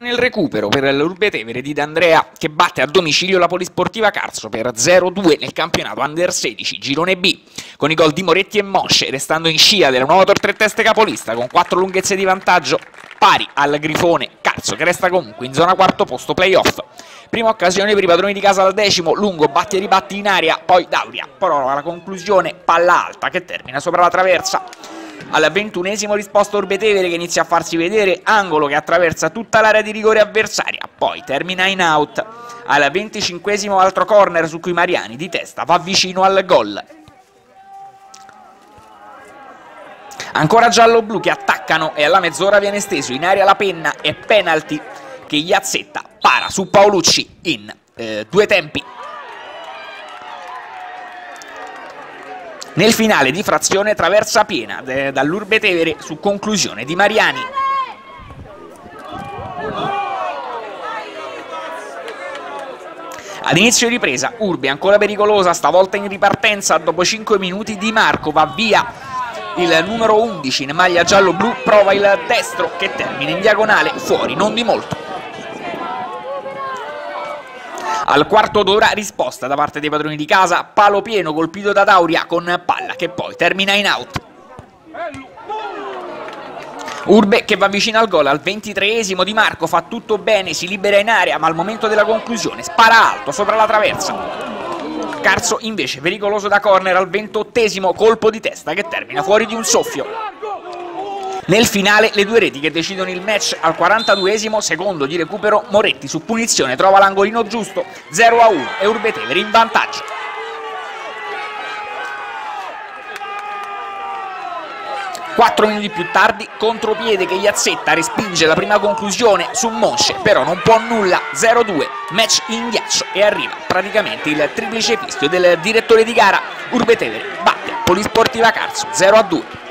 Nel recupero per l'Urbetevere di D'Andrea che batte a domicilio la Polisportiva Carso per 0-2 nel campionato Under 16 Girone B con i gol di Moretti e Mosce restando in scia della nuova Tor tre teste capolista con quattro lunghezze di vantaggio pari al Grifone Carso che resta comunque in zona quarto posto playoff. Prima occasione per i padroni di casa al decimo, lungo batti e ribatti in aria, poi Dauria prova la conclusione, palla alta che termina sopra la traversa. Al ventunesimo risposta Orbetevere che inizia a farsi vedere, angolo che attraversa tutta l'area di rigore avversaria, poi termina in out. Al venticinquesimo altro corner su cui Mariani di testa va vicino al gol. Ancora giallo-blu che attaccano e alla mezz'ora viene steso in aria la penna e penalty che Iazzetta para su Paolucci in eh, due tempi Nel finale di frazione traversa piena dall'Urbe Tevere su conclusione di Mariani. Ad inizio ripresa, Urbe ancora pericolosa, stavolta in ripartenza, dopo 5 minuti Di Marco va via il numero 11 in maglia giallo-blu, prova il destro che termina in diagonale, fuori, non di molto. Al quarto d'ora risposta da parte dei padroni di casa, palo pieno colpito da Dauria con palla che poi termina in out. Urbe che va vicino al gol al ventitreesimo di Marco, fa tutto bene, si libera in area ma al momento della conclusione spara alto sopra la traversa. Carso invece pericoloso da corner al ventottesimo colpo di testa che termina fuori di un soffio. Nel finale le due reti che decidono il match al 42esimo, secondo di recupero, Moretti su punizione trova l'angolino giusto, 0 a 1 e Urbetevere in vantaggio. Quattro minuti più tardi, contropiede che Iazzetta respinge la prima conclusione su Monsce, però non può nulla, 0-2, match in ghiaccio e arriva praticamente il triplice fischio del direttore di gara, Urbetevere batte Polisportiva Carso 0-2.